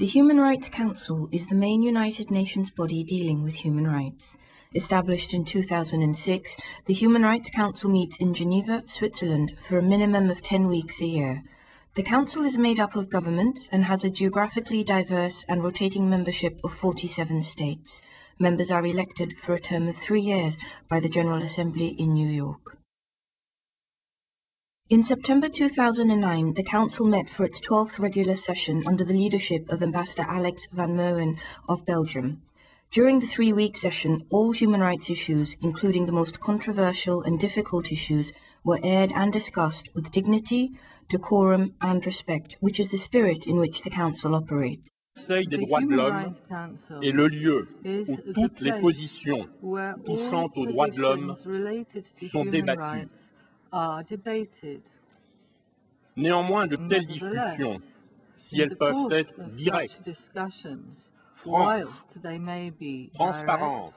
The Human Rights Council is the main United Nations body dealing with human rights. Established in 2006, the Human Rights Council meets in Geneva, Switzerland for a minimum of 10 weeks a year. The Council is made up of governments and has a geographically diverse and rotating membership of 47 states. Members are elected for a term of three years by the General Assembly in New York. In September 2009, the Council met for its 12th regular session under the leadership of Ambassador Alex van Meeuwen of Belgium. During the three-week session, all human rights issues, including the most controversial and difficult issues, were aired and discussed with dignity, decorum and respect, which is the spirit in which the Council operates. Conseil des droits de l'homme est le lieu où toutes les positions touchant aux droits de l'homme sont débattues. Néanmoins, de telles discussions, si elles peuvent être directes, franches, transparentes,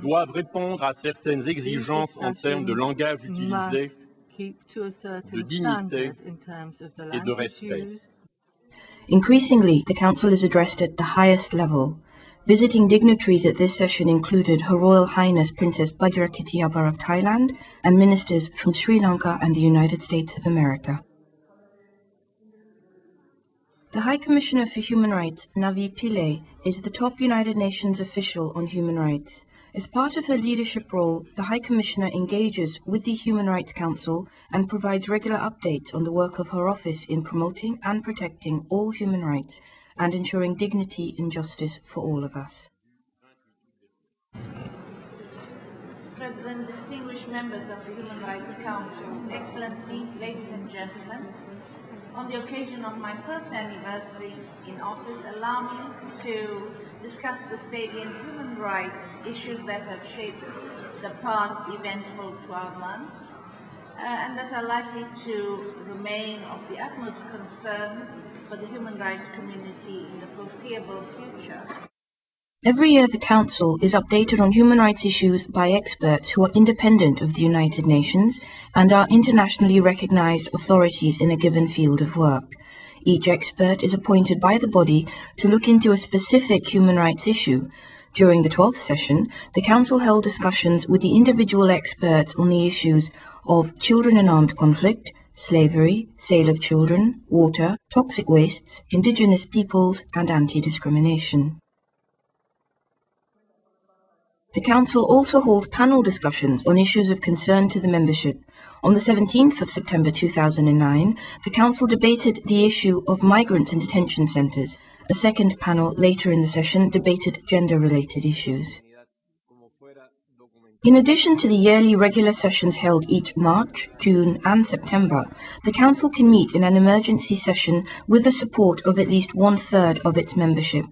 doivent répondre à certaines exigences en termes de langage utilisé, de dignité et de respect. Increasingly, the Council is addressed at the highest level. Visiting dignitaries at this session included Her Royal Highness Princess Bajrakiti of Thailand and ministers from Sri Lanka and the United States of America. The High Commissioner for Human Rights, Navi Pillay, is the top United Nations official on human rights. As part of her leadership role, the High Commissioner engages with the Human Rights Council and provides regular updates on the work of her office in promoting and protecting all human rights and ensuring dignity and justice for all of us. Mr. President, distinguished members of the Human Rights Council, Excellencies, ladies and gentlemen, on the occasion of my first anniversary in office, allow me to discuss the salient human rights issues that have shaped the past eventful 12 months uh, and that are likely to remain of the utmost concern for the human rights community in the foreseeable future. Every year, the Council is updated on human rights issues by experts who are independent of the United Nations and are internationally recognized authorities in a given field of work. Each expert is appointed by the body to look into a specific human rights issue. During the 12th session, the Council held discussions with the individual experts on the issues of children in armed conflict, slavery, sale of children, water, toxic wastes, indigenous peoples, and anti-discrimination. The Council also holds panel discussions on issues of concern to the membership. On the 17th of September 2009, the Council debated the issue of migrants in detention centres. A second panel later in the session debated gender-related issues. In addition to the yearly regular sessions held each March, June and September, the Council can meet in an emergency session with the support of at least one-third of its membership.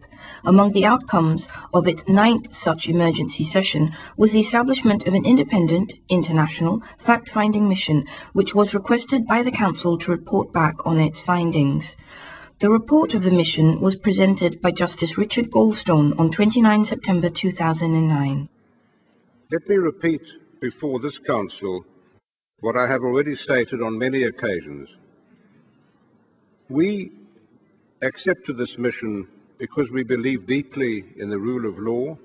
Among the outcomes of its ninth such emergency session was the establishment of an independent, international, fact-finding mission, which was requested by the Council to report back on its findings. The report of the mission was presented by Justice Richard Goldstone on 29 September 2009. Let me repeat before this Council what I have already stated on many occasions. We accepted this mission because we believe deeply in the rule of law,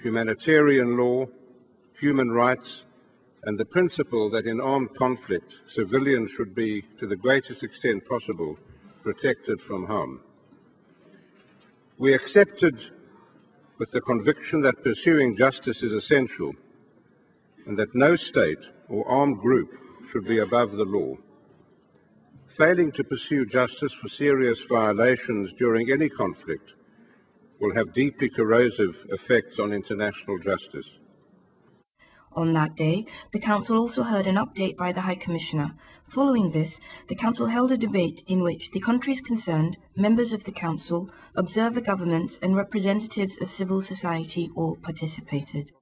humanitarian law, human rights, and the principle that in armed conflict, civilians should be, to the greatest extent possible, protected from harm. We accepted with the conviction that pursuing justice is essential and that no state or armed group should be above the law. Failing to pursue justice for serious violations during any conflict will have deeply corrosive effects on international justice. On that day, the Council also heard an update by the High Commissioner. Following this, the Council held a debate in which the countries concerned, members of the Council, observer governments, and representatives of civil society all participated.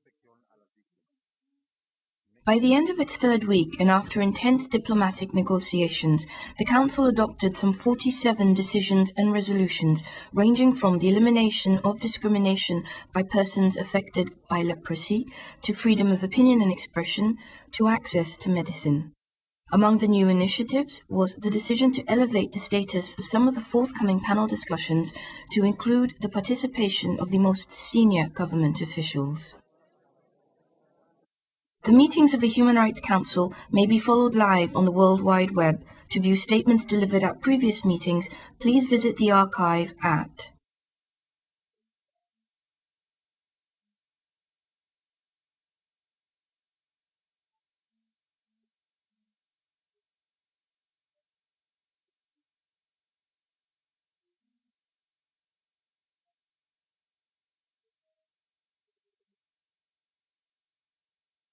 By the end of its third week, and after intense diplomatic negotiations, the Council adopted some 47 decisions and resolutions, ranging from the elimination of discrimination by persons affected by leprosy, to freedom of opinion and expression, to access to medicine. Among the new initiatives was the decision to elevate the status of some of the forthcoming panel discussions to include the participation of the most senior government officials. The meetings of the Human Rights Council may be followed live on the World Wide Web. To view statements delivered at previous meetings, please visit the archive at